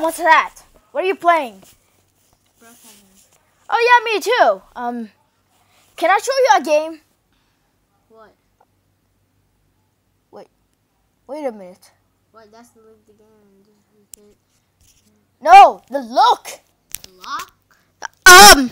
What's that? What are you playing? Oh yeah, me too. Um, can I show you a game? What? Wait wait a minute. What? That's the look. the game. No, the look. lock. Um,